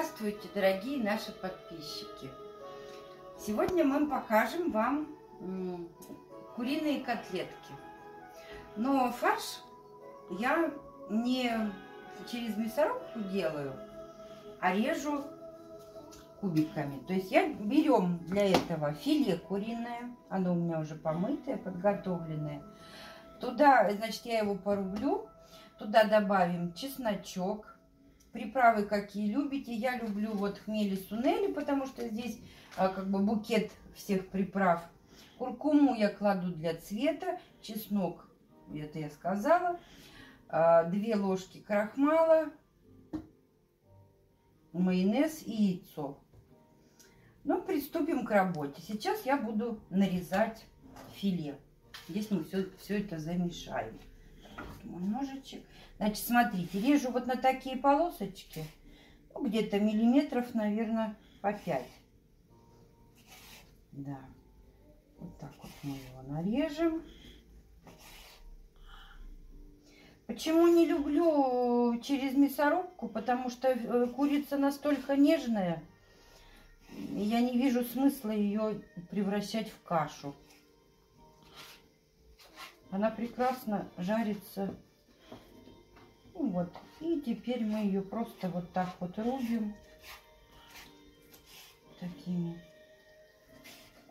Здравствуйте, дорогие наши подписчики! Сегодня мы покажем вам куриные котлетки. Но фарш я не через мясорубку делаю, а режу кубиками. То есть я берем для этого филе куриное, оно у меня уже помытое, подготовленное. Туда, значит, я его порублю, туда добавим чесночок, Приправы какие любите. Я люблю вот хмели сунели, потому что здесь а, как бы букет всех приправ. Куркуму я кладу для цвета. Чеснок, это я сказала. А, две ложки крахмала. Майонез и яйцо. Ну, приступим к работе. Сейчас я буду нарезать филе. Здесь мы все, все это замешаем. Мой ножичек. Значит, смотрите, режу вот на такие полосочки. Ну, где-то миллиметров, наверное, по 5. Да. Вот так вот мы его нарежем. Почему не люблю через мясорубку? Потому что э, курица настолько нежная. Я не вижу смысла ее превращать в кашу. Она прекрасно жарится ну вот. И теперь мы ее просто вот так вот рубим такими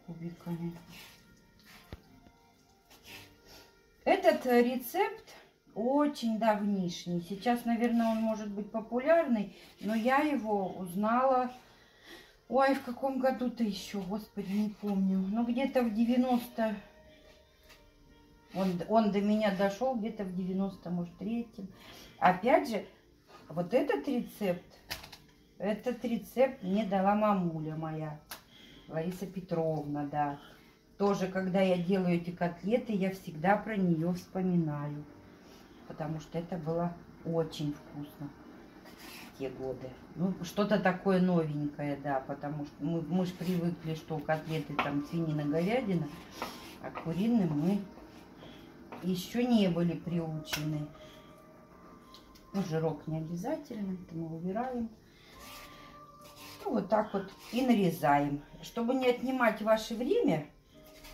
кубиками. Этот рецепт очень давнишний. Сейчас, наверное, он может быть популярный, но я его узнала... Ой, в каком году-то еще, господи, не помню. Ну, где-то в 90... Он, он до меня дошел где-то в 90, может, третьем. Опять же, вот этот рецепт, этот рецепт мне дала мамуля моя, Лариса Петровна, да. Тоже, когда я делаю эти котлеты, я всегда про нее вспоминаю. Потому что это было очень вкусно в те годы. Ну, что-то такое новенькое, да, потому что мы, мы же привыкли, что котлеты там свинина, говядина, а куриным мы еще не были приучены. Ну, жирок не обязательно, это мы убираем. Ну, вот так вот и нарезаем. Чтобы не отнимать ваше время,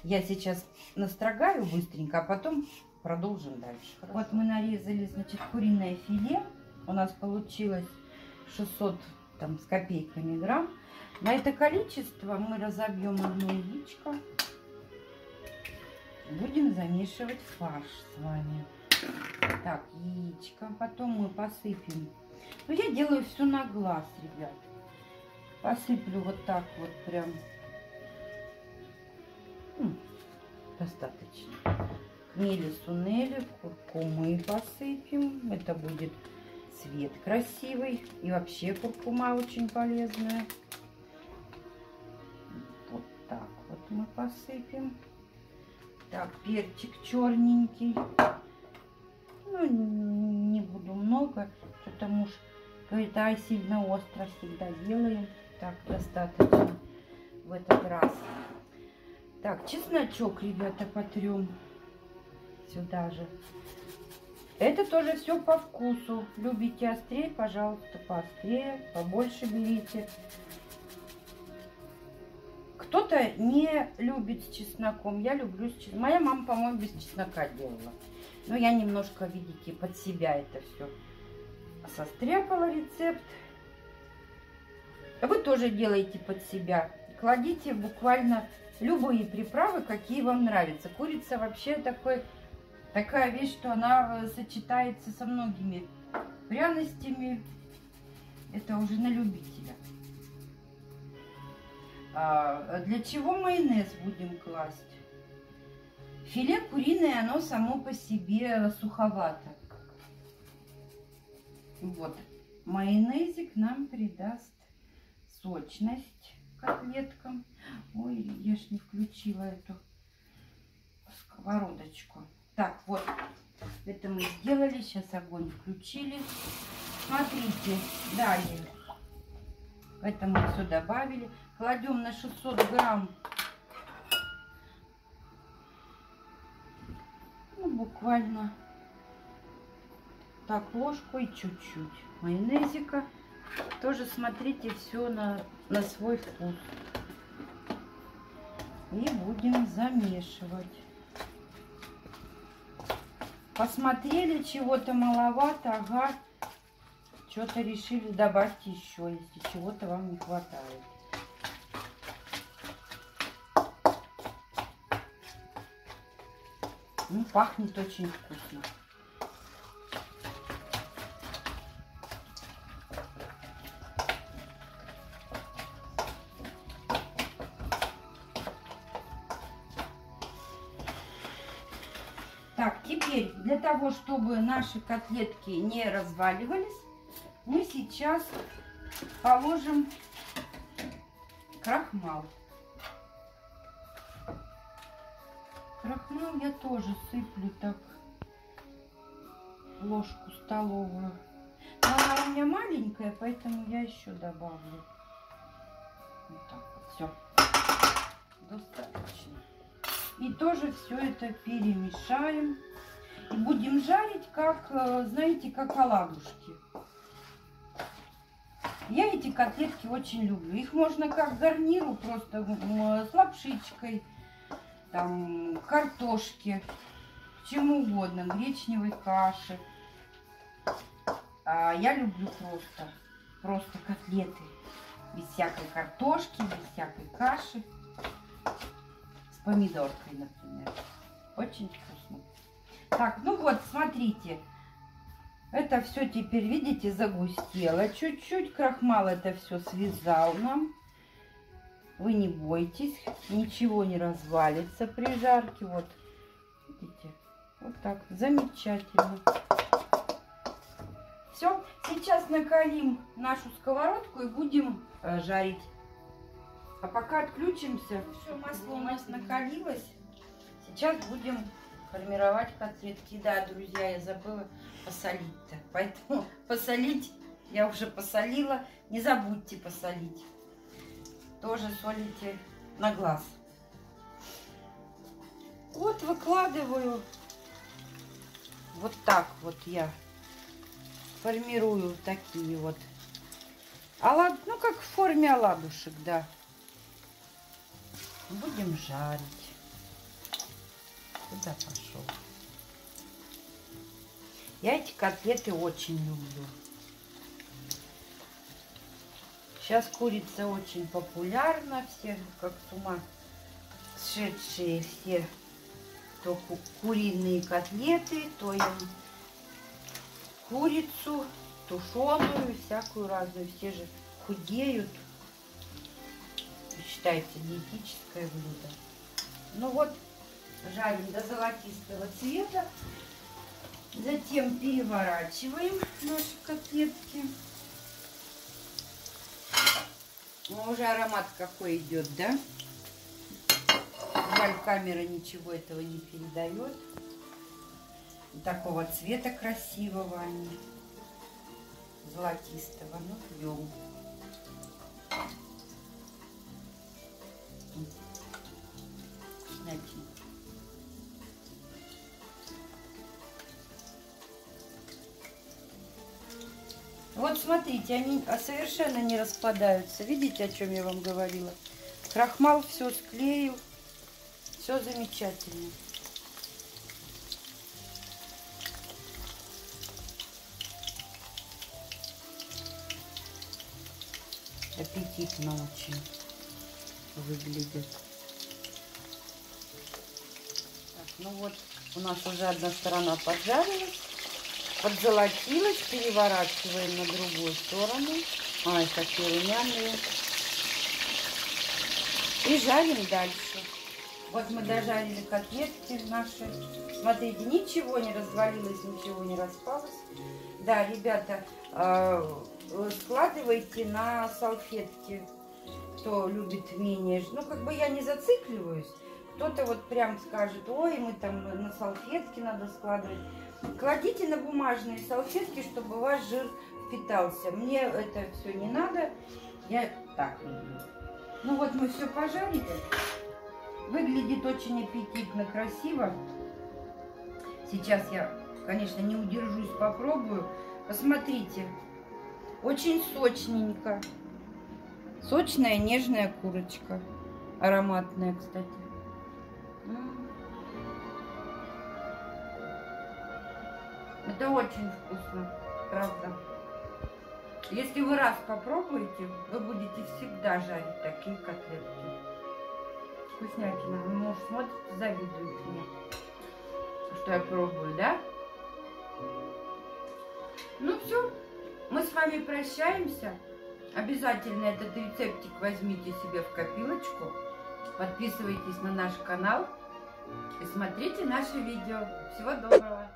я сейчас настрогаю быстренько, а потом продолжим дальше. Хорошо. Вот мы нарезали, значит, куриное филе. У нас получилось 600 там, с копейками грамм. На это количество мы разобьем одно яичко. Будем замешивать фарш с вами. Так, яичко. Потом мы посыпем. Ну, я делаю все на глаз, ребят. Посыплю вот так вот прям. Достаточно. Хмели сунели, куркумы посыпем. Это будет цвет красивый. И вообще куркума очень полезная. Вот так вот мы посыпем. Так, перчик черненький. Ну, не буду много, что-то муж говорит, ай, сильно остро всегда делаем. Так, достаточно в этот раз. Так, чесночок, ребята, потрем сюда же. Это тоже все по вкусу. Любите острее, пожалуйста, поострее, побольше берите. Кто-то не любит с чесноком. Я люблю с чесноком. Моя мама, по-моему, без чеснока делала. Но я немножко, видите, под себя это все состряпала рецепт. Вы тоже делаете под себя. Кладите буквально любые приправы, какие вам нравятся. Курица вообще такой, такая вещь, что она э, сочетается со многими пряностями. Это уже на любителя. А для чего майонез будем класть? Филе куриное, оно само по себе суховато. Вот. Майонезик нам придаст сочность котлеткам. Ой, я ж не включила эту сковородочку. Так, вот. Это мы сделали. Сейчас огонь включили. Смотрите, далее. Это мы все добавили. Кладем на 600 грамм буквально так ложку и чуть-чуть майонезика. Тоже смотрите все на, на свой вкус. И будем замешивать. Посмотрели, чего-то маловато, ага. Что-то решили добавить еще, если чего-то вам не хватает. Ну, пахнет очень вкусно. Так, теперь для того, чтобы наши котлетки не разваливались, мы сейчас положим крахмал. Крахмал я тоже сыплю так ложку столовую. Но она у меня маленькая, поэтому я еще добавлю. Вот так вот, все. Достаточно. И тоже все это перемешаем. И будем жарить, как, э, знаете, как оладушки. Я эти котлетки очень люблю. Их можно как гарниру, просто с лапшичкой, там, картошки, чему угодно, гречневой каши. А я люблю просто, просто котлеты. Без всякой картошки, без всякой каши помидоркой, например. Очень вкусно. Так, ну вот, смотрите. Это все теперь, видите, загустело. Чуть-чуть крахмал это все связал нам. Вы не бойтесь, ничего не развалится при жарке. Вот, видите, вот так, замечательно. Все, сейчас накалим нашу сковородку и будем э, жарить. А пока отключимся, все, масло у нас накалилось. Сейчас будем формировать котлетки. Да, друзья, я забыла посолить-то. Поэтому посолить я уже посолила. Не забудьте посолить. Тоже солите на глаз. Вот выкладываю. Вот так вот я формирую такие вот. Олад... Ну, как в форме оладушек, да будем жарить. Куда пошел? Я эти котлеты очень люблю. Сейчас курица очень популярна. Все как с ума сшедшие все. То куриные котлеты, то им курицу, тушеную, всякую разную. Все же худеют считается диетическое блюдо. Ну вот, жарим до золотистого цвета. Затем переворачиваем наши котлетки. Ну, уже аромат какой идет, да? Жаль, камера ничего этого не передает. Такого цвета красивого они. Золотистого. Ну, пьем. Вкуснятина. Вот смотрите, они совершенно не распадаются. Видите, о чем я вам говорила? Крахмал все склеил. Все замечательно. Аппетитно очень выглядит. Так, ну вот у нас уже одна сторона поджарилась, подзолотилась, переворачиваем на другую сторону. Ай, какие румяные. И жарим дальше. Вот мы дожарили котлетки наши. Смотрите, ничего не развалилось, ничего не распалось. Да, ребята, а, складывайте на салфетки кто любит менее, ну как бы я не зацикливаюсь. Кто-то вот прям скажет, ой, мы там на салфетки надо складывать. Кладите на бумажные салфетки, чтобы ваш жир впитался. Мне это все не надо, я так люблю. Ну вот мы все пожарили. Выглядит очень аппетитно, красиво. Сейчас я, конечно, не удержусь, попробую. Посмотрите, Очень сочненько. Сочная, нежная курочка. Ароматная, кстати. Это очень вкусно, правда. Если вы раз попробуете, вы будете всегда жарить такие котлетки. Вкуснятина. Вы, может, смотрите, завидуете мне, что я пробую, да? Ну все, мы с вами прощаемся. Обязательно этот рецептик возьмите себе в копилочку. Подписывайтесь на наш канал и смотрите наши видео. Всего доброго!